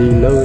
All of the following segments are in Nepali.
बेलौली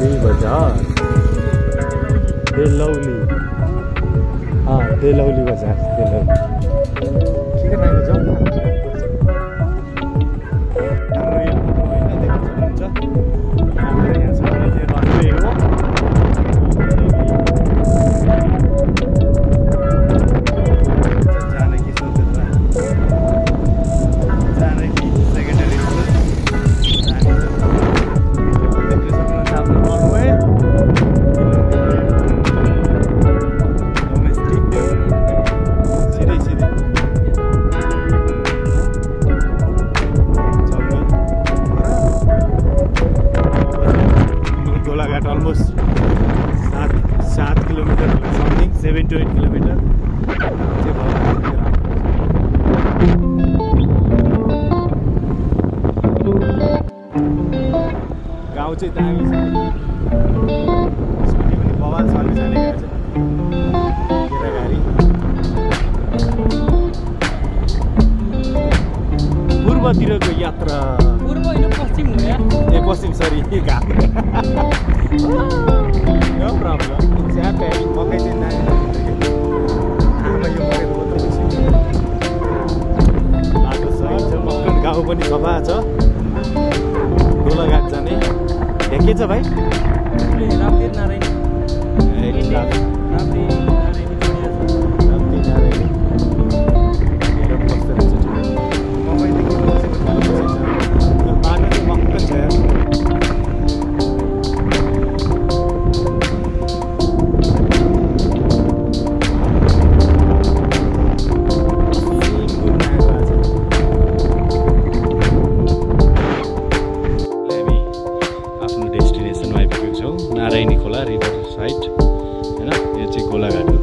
साइड होइन यो चाहिँ खोलाघाट हो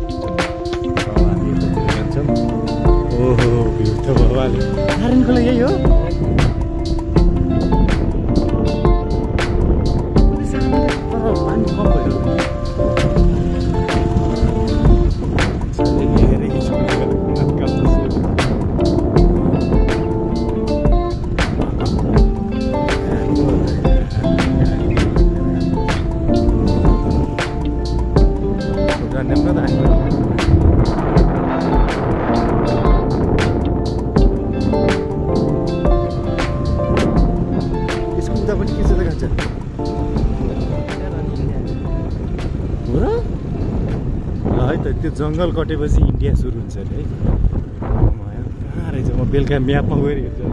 ओहो गोला घाट हो यही हो त त्यो जङ्गल कटेपछि इन्डिया सुरु हुन्छ अरे है। कहाँ रहेछ। म बेलुका म्यापमा गएर हेर्छु।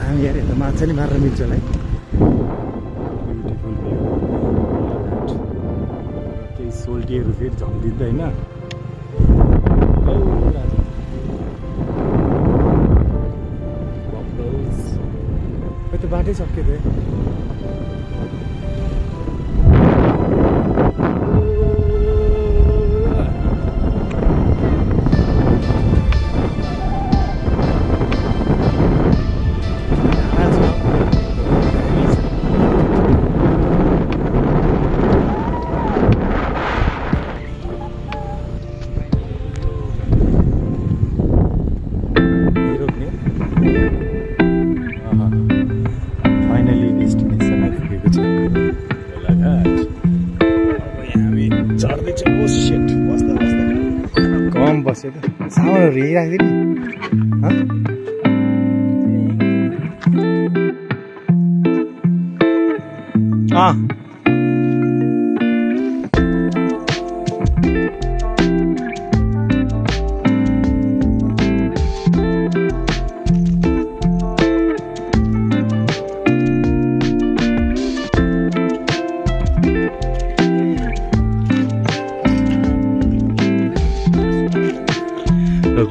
हामी यहाँ यता माछा नि मार्न मिल्छ होला है। ब्युटिफुल केही सोल्टीहरू फेरि झम्दिँदैन बाटै सक्यो त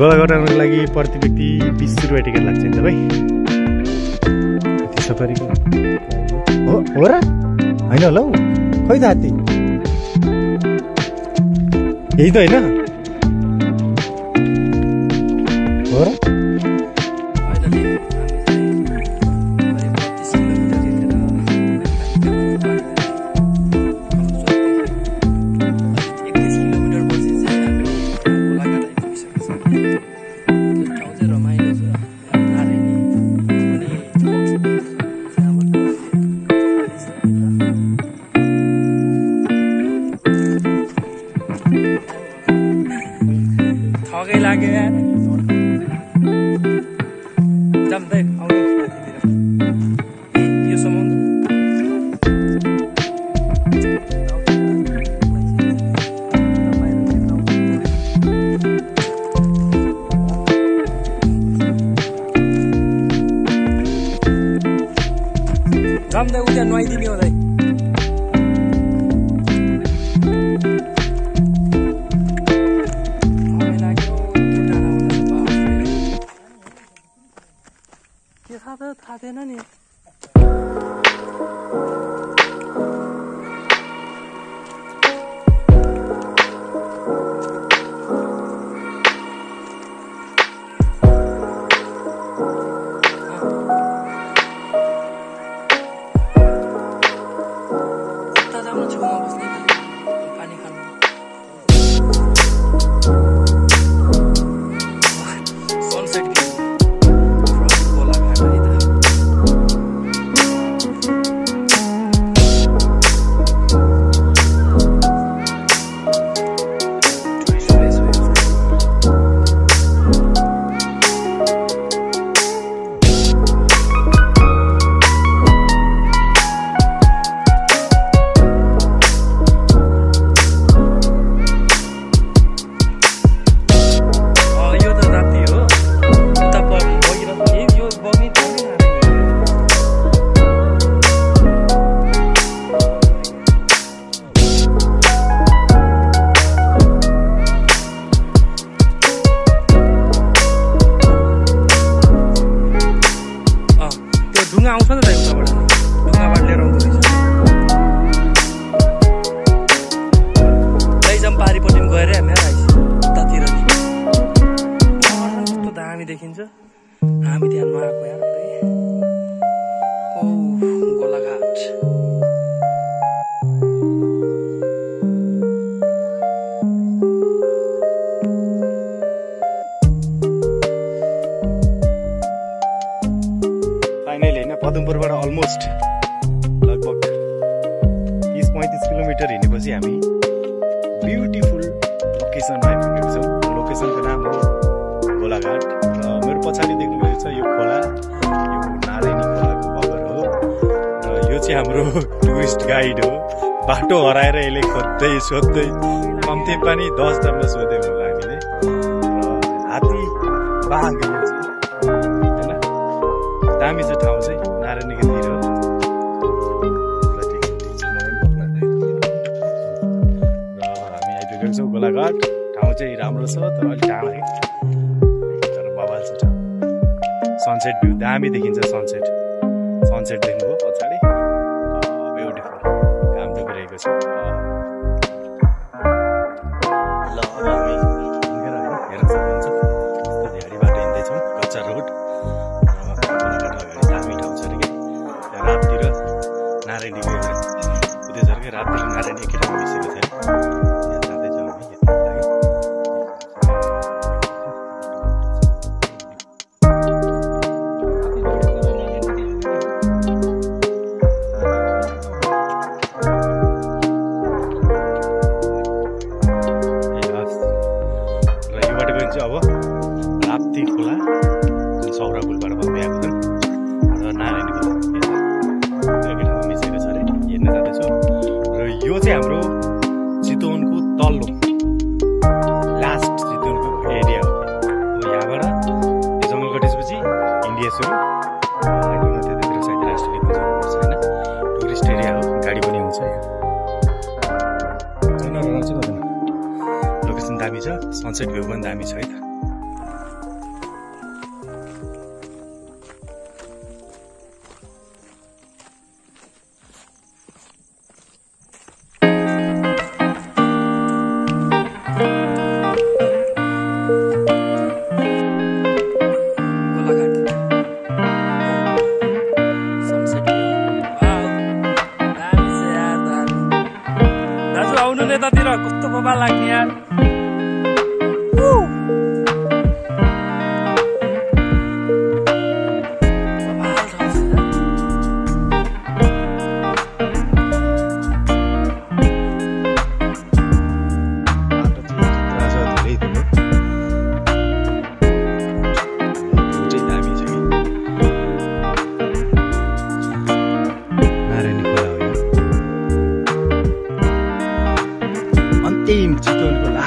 गोला गराउनको लागि प्रति व्यक्ति बिस रुपियाँ टिकट लाग्छ नि तपाईँ सफारीको हो हो र? होइन होला हौ। खै त हात्ती? यही त होइन। हो र? I get. out. खोज्दै सोध्दै कम्ती पनि दस डम्बर सोध्यो होला हामीले। र हात्ती बाघ होइन? दामी छ ठाउँ चाहिँ नारायणीकोतिर। र हामी आइपुगेको छौँ गोलाघाट। ठाउँ चाहिँ राम्रो छ तर अलिक टाढा तर बबाल छ ठाउँ। सनसेट भ्यू दामी देखिन्छ सनसेट। सनसेट देख्नुभयो पछाडि। ब्युटिफुल काम डुबिरहेको छ। उद्देश्य छ अरे क्या राततिर नारायणी एकै ठाउँमा मिसेको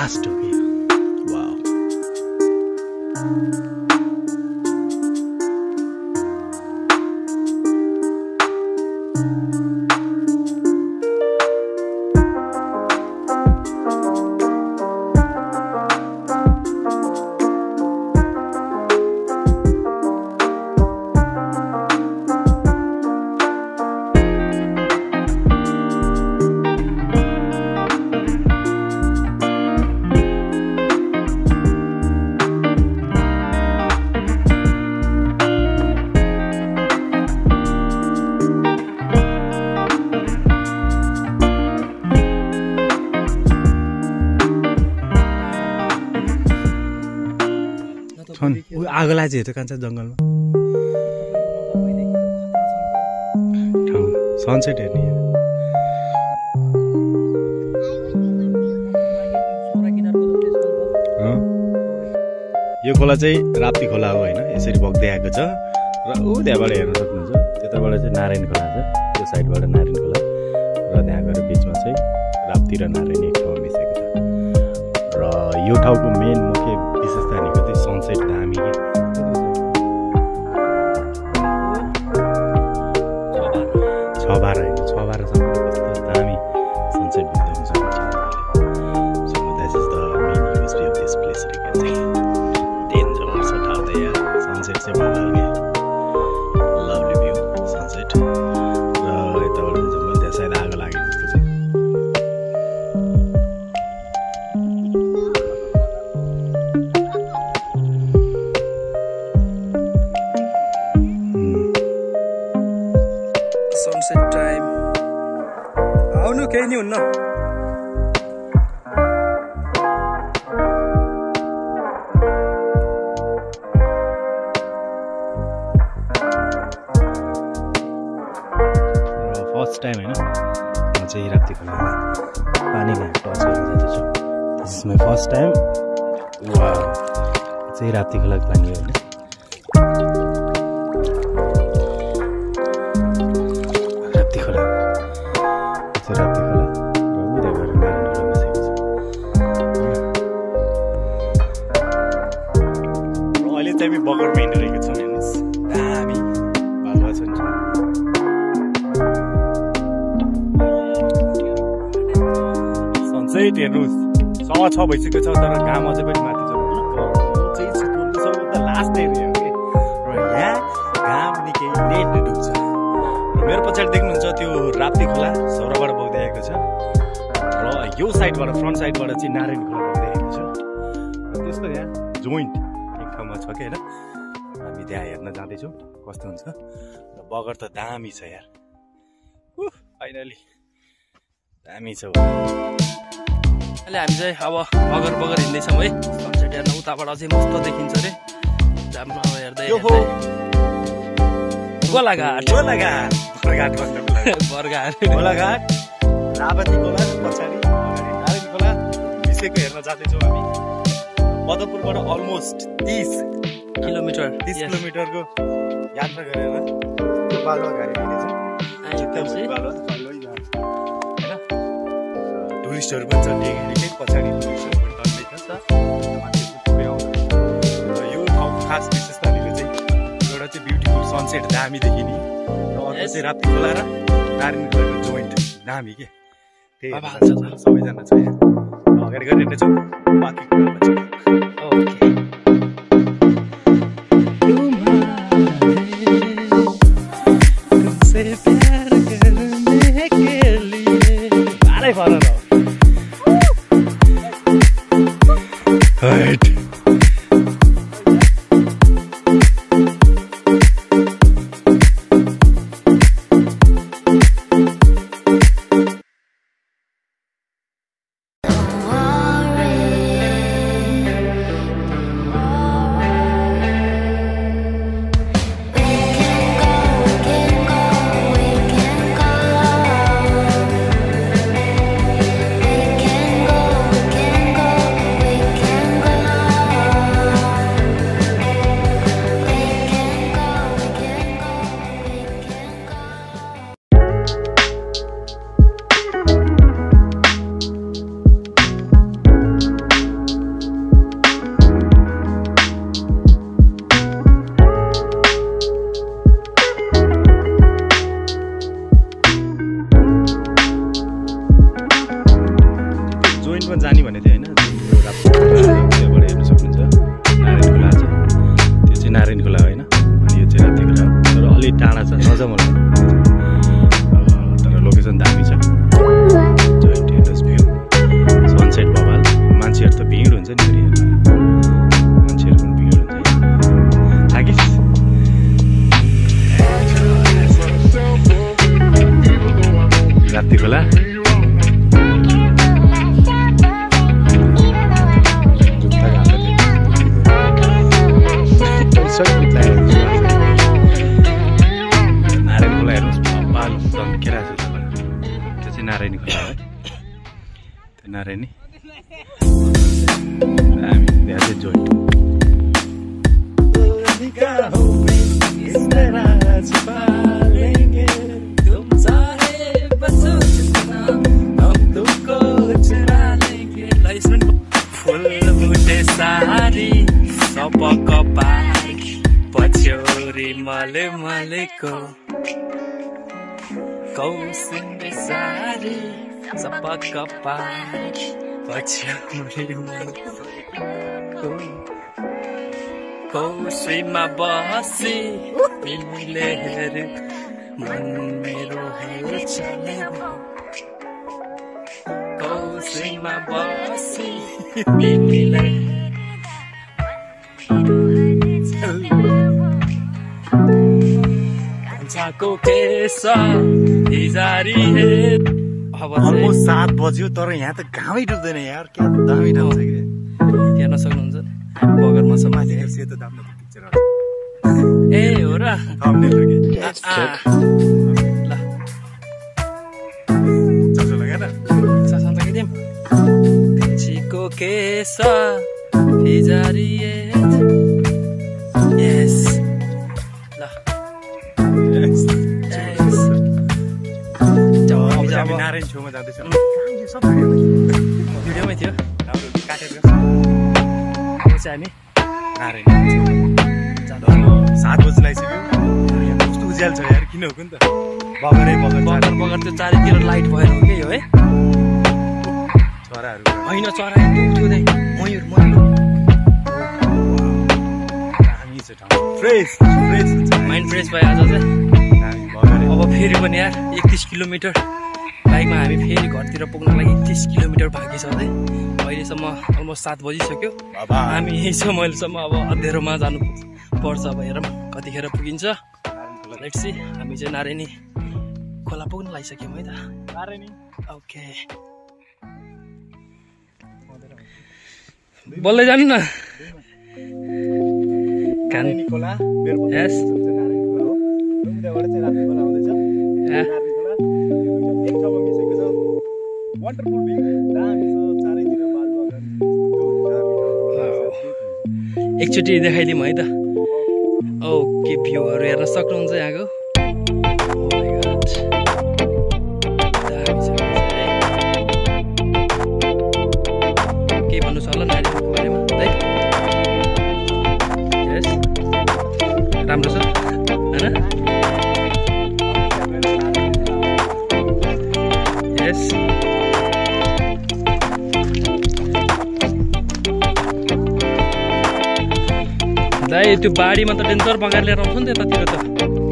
Master. छन् ऊ आगो लाजे हेर्छ कान्छ जङ्गलमा। ठाउँ। सनसेट हेर्ने। यो खोला चाहिँ राप्ती खोला हो होइन यसरी बग्दै आएको छ। र ऊ त्यहाँबाट हेर्न सक्नुहुन्छ। त्यताबाट चाहिँ नारायण खोला छ। त्यो साइडबाट नारायण खोला। र त्यहाँ गएर बिचमा चाहिँ राप्ती र नारायणी एक ठाउँमा मिसेको छ। र यो ठाउँको मेन फर्स्ट टाइम होइन म चाहिँ राप्ती खोलामा पानीमा टच गर्न जाँदैछु this is my first time चाहिँ राप्ती खोलाको पानी होइन सवा छ भइसकेको छ तर घाम अझै पनि माथि छ। यहाँ घाम निकै लेट नै डुब्छ। मेरो पछाडि देख्नुहुन्छ त्यो राप्ती खोला सौराबाट बग्दै आएको छ। र यो साइडबाट फ्रन्ट साइडबाट चाहिँ नारायण खोला बग्दै आएको छ। र त्यसको यहाँ जोइन्ट एक ठाउँमा छ कि होइन हामी त्यहाँ हेर्न जाँदैछौँ। कस्तो हुन्छ? र बगर त दामी छ यार। फाइनली दामी छ। अहिले हामी चाहिँ अब बगर बगर हिँड्दैछौँ है। सनसेट हेर्न उताबाट अझै मस्त देखिन्छ अरे। अब हेर्दै। गोलाघाट। गोलाघाट। गोलाघाट रावती पछाडि हेर्न जाँदैछौँ हामी। मधुपुरबाट अलमोस्ट तिस किलोमिटर तिस. किलोमिटरको यात्रा गरेर बालुवा। गाडी टुरिस्टहरू पनि छ निकै पछाडि टुरिस्टहरू पनि थुप्रै आउँछ र यो ठाउँको खास विशेषता भनेको चाहिँ एउटा चाहिँ ब्युटिफुल सनसेट दामी देखिने र अर्को. चाहिँ राप्ती खोला र नारायण खोलाको जोइन्ट दामी के? त्यही। सबैजना छ यहाँ। अगाडि गरिरहेछौँ बाँकी कुरा नारायणी हामी पछ्यौरी मले मलेको कौसिने सारी पछ्यौरी मलेको कौशीमा बसी तिमीले हेर मन मेरो हेल्छले कौशीमा बसी तिमीले कान्छाको केस हिजारी हे सात बज्यो तर यहाँ त घामै डुब्दैन यार। क्या दामी ठाउँ छ कि हेर्न सक्नुहुन्छ। बगरमा छ माथि। सेतो दाम पिक्चर ए हो र। छिको केस यस ल। हामी नारायण छेउमा जाँदैछौँ। भिडियोमै थियो। राम्रो काटेर अब चाहिँ हामी। नारायण सात बजी लगाइसक्यो कस्तो उज्यालो छ यार किन हो नि त? बगरै बगर बगर बगर त्यो चारैतिर लाइट भएर हो यो है। चराहरू। होइन चरा मयुर मयुर। दामी छ ठाउँ। फ्रेस फ्रेस हुन्छ माइन्ड फ्रेस भयो आज चाहिँ। अब फेरि पनि यार एकतिस किलोमिटर। बाइकमा हामी फेरि घरतिर पुग्नलाई एकतिस किलोमिटर बाँकी छ अझै अहिलेसम्म अलमोस्ट सात बजिसक्यो। हामी यही छ मैलेसम्म अब अँध्यारोमा जानु पर्छ अब हेरौँ कतिखेर पुगिन्छ। लेट्स सी हामी चाहिँ नारायणी खोला पुग्न लागिसक्यौँ है त। ओके बोल्दै जानु न। नारायणी खोला वन्डरफुल भ्यू दामी छ चारैतिर बालबगान एकचोटि देखाइदिउँ है त। ओके भ्यूहरू हेर्न सक्नुहुन्छ यहाँको। दाइ त्यो बाढीमा त डेन्जर बगाएर लिएर आउँछ नि त्यतातिर त।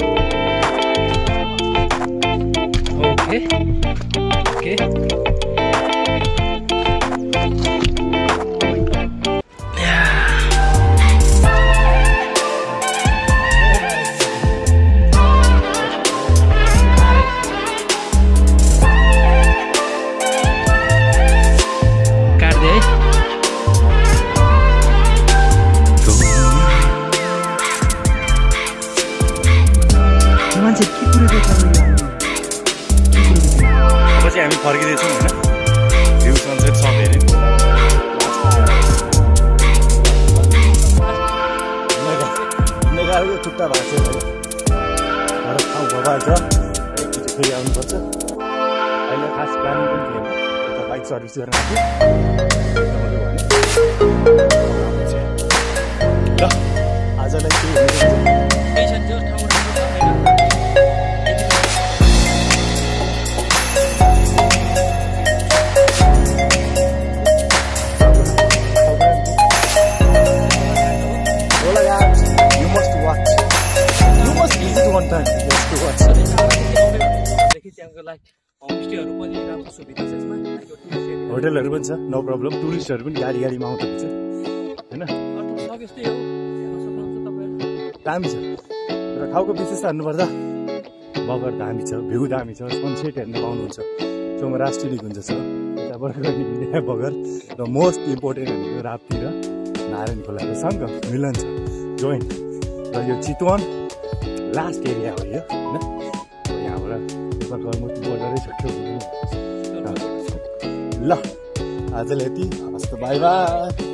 अब चाहिँ हामी फर्किँदैछौँ होइन भ्यू सनसेट नगाएको खुट्टा भएको छ ठाउँ छ एकचोटि फेरि आउनुपर्छ अहिले खास पनि थिएन बाइक सर्भिस गरेर लागि होमस्टेहरू पनि छ। होटेलहरू पनि छ नो प्रब्लम। टुरिस्टहरू पनि गाडी गाडीमा आउँदो रहेछ होइन? दामी छ। र ठाउँको विशेषता हेर्नुपर्दा बगर दामी छ भ्यू दामी छ सनसेट हेर्न पाउनुहुन्छ। छेउमा राष्ट्रिय निकुञ्ज छ यताबाट गयो भने बगर र मोस्ट इम्पोर्टेन्ट भनेको र नारायण खोलाको सँग मिलन छ जोइन्ट। र यो चितवन लास्ट एरिया हो यो होइन? यहाँबाट गरमुती बोर्डरै छुट्यो ल आजलाई यति। हस् त बाई बाई